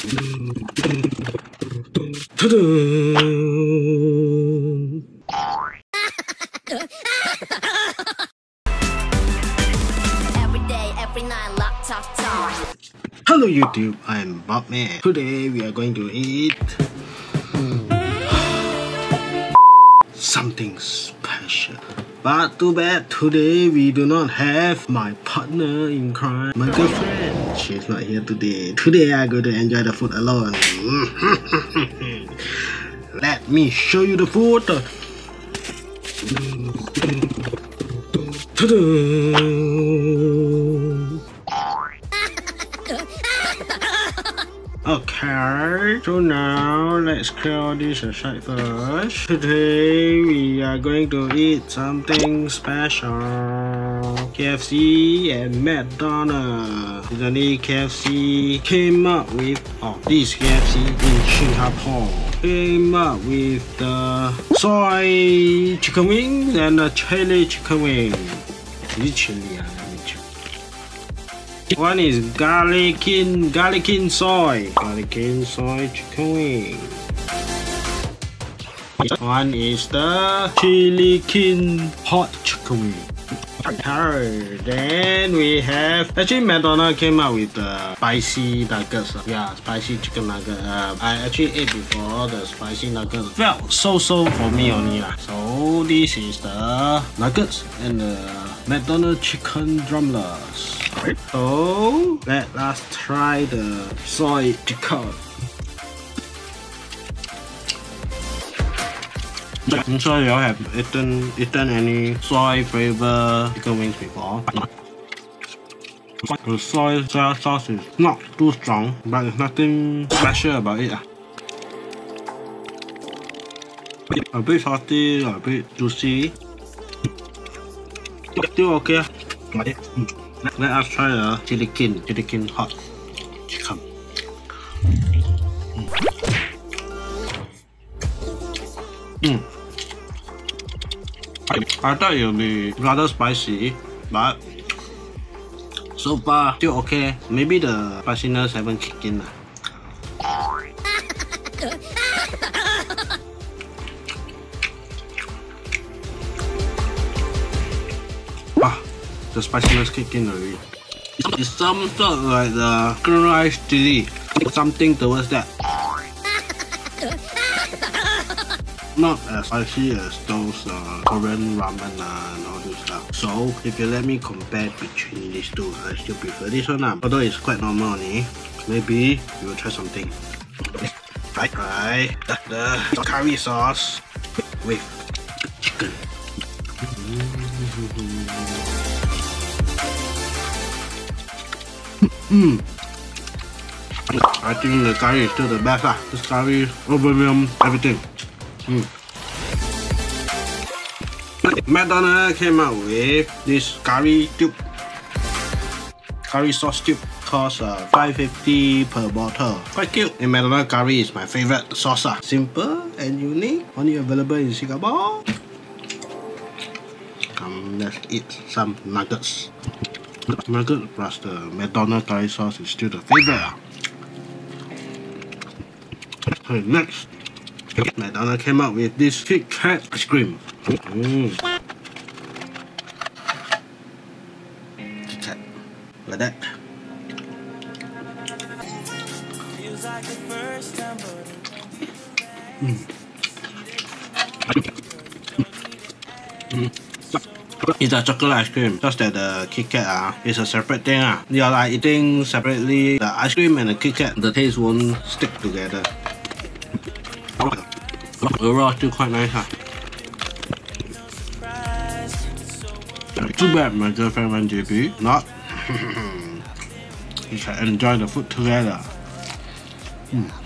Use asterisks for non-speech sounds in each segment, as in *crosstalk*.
Hello YouTube, I'm BulbMan. Today we are going to eat But too bad today we do not have my partner in crime, my girlfriend. She's not here today. Today I go to enjoy the food alone. *laughs* Let me show you the food. *laughs* Okay, so now let's clear this aside first. Today we are going to eat something special. KFC and McDonald's. Recently KFC came up with, oh this KFC in Singapore came up with the soy chicken wings and the chili chicken wing. Chili? One is Garlickin', Garlickin' soy, Garlickin' soy chicken wing. One is the Chillickin' hot chicken wing. Okay, Then we have actually McDonald came out with the spicy nuggets. Yeah, spicy chicken nugget. Uh, I actually ate before the spicy nuggets. Felt so so for me only lah. So this is the nuggets and the McDonald chicken drumlets. So let us try the soy chicken. I'm sure you all have eaten eaten any soy flavor chicken wings before. The soy soy sauce is not too strong, but there's nothing special about it. ah. A bit salty, a bit juicy. Still okay. ah. Let us try the Chillickin', chili hot chicken. Mm. I thought it would be rather spicy, but so far still okay. Maybe the spiciness haven't kicked in. *laughs* the spiciness kicked in already. It's some sort of like the caramelized chili, something towards that. Not as spicy as those uh, Korean ramen uh, and all this stuff. So if you let me compare between these two, I still prefer this one. Uh. Although it's quite normal only. Maybe you will try something. Right, right. The, the curry sauce with. Mm. I think the curry is still the best lah. This curry overwhelm everything. Mm. McDonald came out with this curry tube, curry sauce tube. Costs uh, 550 per bottle. Quite cute. And McDonald curry is my favorite sauce. ah. Simple and unique. Only available in Singapore. Come, let's eat some nuggets. Nugget plus the McDonald curry sauce is still the favorite. ah. Okay, next, McDonald came out with this Kit Kat ice cream. Mm. Kit Kat, like that. It's a chocolate ice cream. Just that the Kit Kat uh, is a separate thing. Uh. You're like eating separately the ice cream and the Kit Kat. The taste won't stick together. Overall, still quite nice. Uh. Too bad my girlfriend went JB. Not. *laughs* we can enjoy the food together. Mm.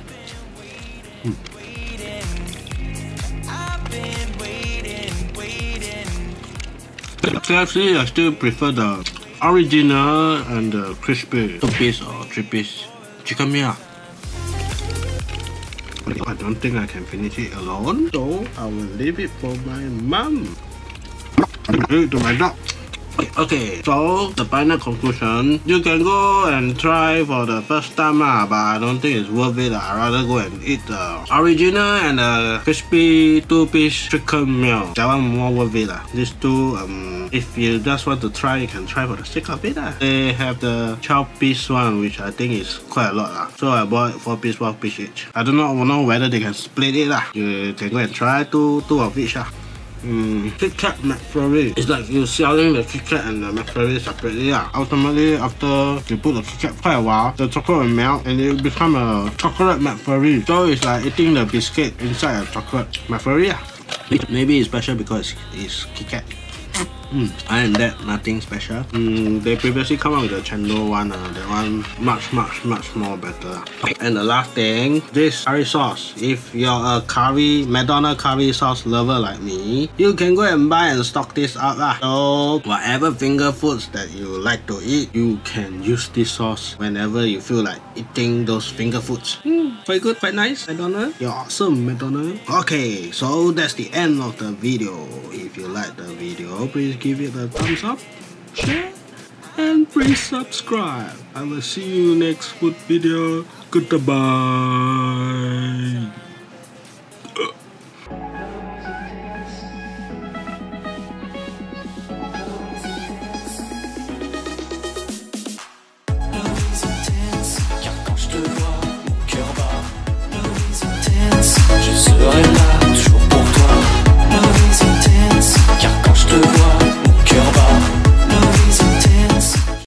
KFC, I still prefer the original and the crispy two piece or three piece chicken meal. Ah. I don't think I can finish it alone, so I will leave it for my it to my dog. Okay, so the final conclusion, you can go and try for the first time, uh, but I don't think it's worth it. I'd rather go and eat the original and the crispy two-piece chicken meal. That one more worth it. Uh. These two, um, if you just want to try, you can try for the sake of it. Uh. They have the 12-piece one, which I think is quite a lot. Uh. So I bought 4-piece, 1-piece each. I don't know, know whether they can split it. Uh. You can go and try two, two of each. Uh mm, Kit McFlurry. It's like you're selling the Kit Kat and the McFlurry separately. Yeah. Ultimately, after you put the Kit Kat quite a while, the chocolate will melt and it will become a chocolate McFlurry. So it's like eating the biscuit inside a chocolate McFlurry. Yeah. Maybe it's special because it's Kit Kat. Mm. Other than that, nothing special. Mm, they previously come out with the Chendol one. Uh, that one much, much, much more better. And the last thing, this curry sauce. If you're a curry, McDonald's curry sauce lover like me, you can go and buy and stock this up. Lah. So whatever finger foods that you like to eat, you can use this sauce whenever you feel like eating those finger foods. Mm, quite good, quite nice. McDonald's, you're awesome, McDonald's. Okay, so that's the end of the video. If you like the video, please give it a thumbs up, share, and please subscribe. I will see you next food video. Goodbye.